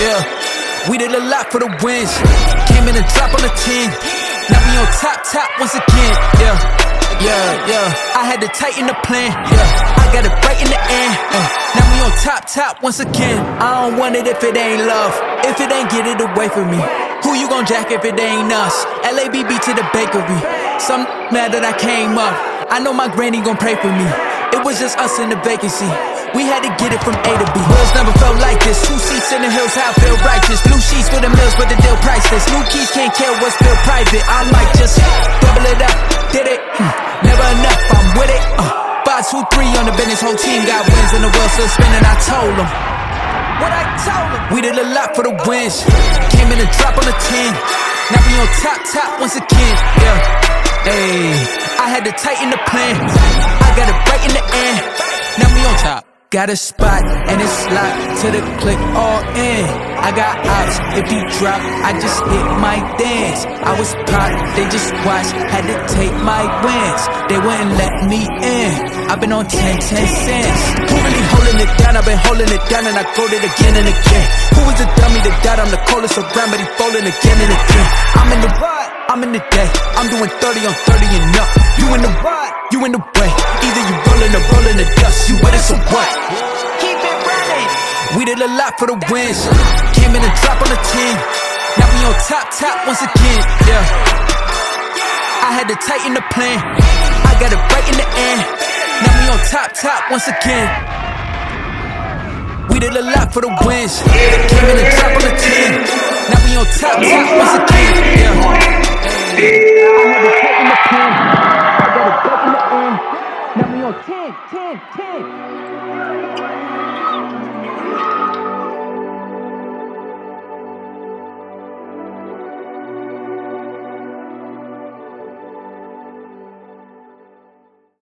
Yeah, we did a lot for the wins. Came in and drop on the 10. Now we on top, top once again. Yeah, yeah, yeah. I had to tighten the plan. Yeah, I got it right in the end. Uh, now we on top, top once again. I don't want it if it ain't love. If it ain't get it away from me. Who you gon' jack if it ain't us? LABB to the bakery. Some mad that I came up. I know my granny gon' pray for me. It was just us in the vacancy. We had to get it from A to B. Bills never felt like this. Two seats in the hills, how I feel righteous. Blue sheets for the mills, but the deal priceless. New keys can't care what's still private. I might just double it up. Did it? Hmm. Never enough. I'm with it. Uh. Five, two, three on the business. Whole team got wins and the world still spinning. I told them. What I told them. We did a lot for the wins. Came in and drop on the 10. Now we on top, top once again. Yeah. Hey, I had to tighten the plan. I got it right in the end. Now we on top. Got a spot and it's locked to the click all in. I got ops, if he drop, I just hit my dance. I was pop, they just watched, had to take my wins. They wouldn't let me in. I've been on 10, 10 cents. Who really holding it down? I've been holding it down and I go it again and again. Who was the dummy that died? I'm the coldest around, but he falling again and again. I'm in the ride, I'm in the day. I'm doing 30 on 30 and up. You in the ride, you in the way. You so what? Keep it running. We did a lot for the wins. Came in and drop on the 10. Now we on top, top once again. Yeah. I had to tighten the plan. I got it right in the end. Now we on top, top once again. We did a lot for the wins. Came in and drop on the 10. Now we on top, top once again. Yeah. I had to 10, 10, 10.